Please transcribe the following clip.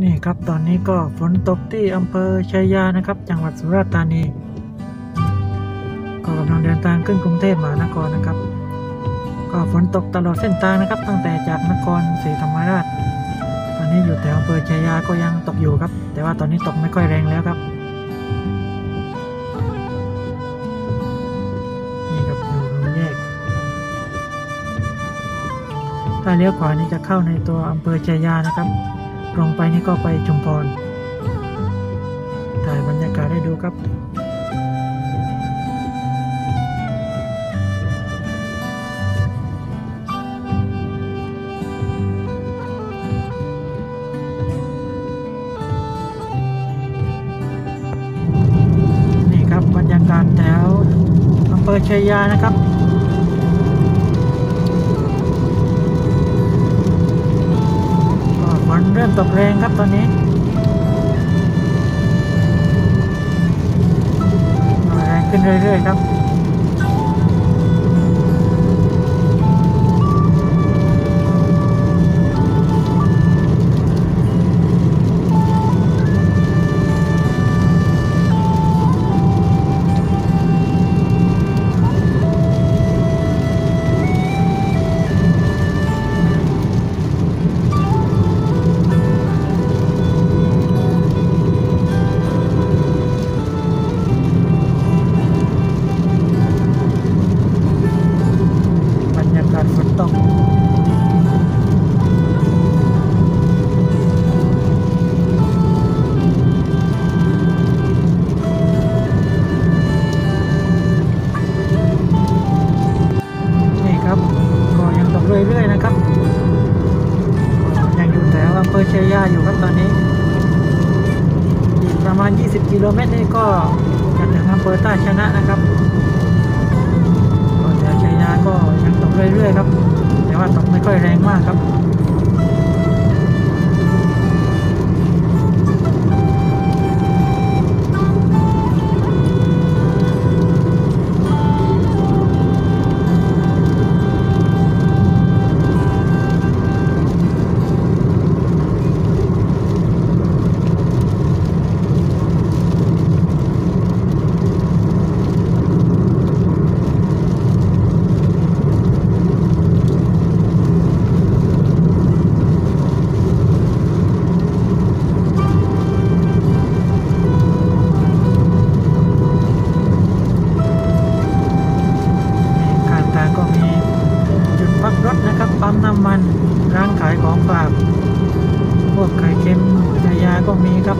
นี่ครับตอนนี้ก็ฝนตกที่อำเภอชัยยานะครับ จังหวัดสุราษฎร์ธานี ก็กำลังเดินทางขึ้นกรุงเทพมหานครนะครับ ก็ฝนตกตลอดเส้นทางนะครับ ตั้งแต่จากนครศรีธรรมราช ตอนนี้อยู่แถวอำเภอชัยยาก็ยังตกอยู่ครับ แต่ว่าตอนนี้ตกไม่ค่อยแรงแล้วครับนี่ครับอยู่ตรงแยกถ้าเลี้ยวขวานี่จะเข้าในตัวอำเภอชัยยานะครับ ตรงไปนี่ก็ไปชุมพร ถ่ายบรรยากาศให้ดูครับนี่ครับ บรรยากาศแถวอำเภอชัยยานะครับ เริ่มตกแรงครับตอนนี้แรงขึ้นเรื่อยๆครับ เรื่อยๆนะครับยังอยู่แถวอำเภอเชียยาอยู่ครับตอนนี้ อีกประมาณ 20 กิโลเมตรนี่ก็จะถึงอำเภอต้าชนะนะครับก็แถวชัยนาก็ยังตกเรื่อยๆครับ แต่ว่าตกไม่ค่อยแรงมากครับันร้านขายของฝาก พวกไข่เค็มชายาก็มีครับ